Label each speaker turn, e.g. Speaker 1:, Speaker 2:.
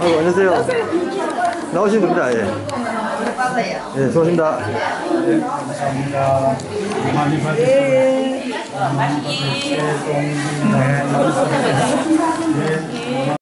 Speaker 1: 아이고, 안녕하세요. 나오시면 됩니다. 예. 예, 수고하십니다.
Speaker 2: 예, 감사합니다. 많이 받으세요. 새해 복 많이 받으세요. 네,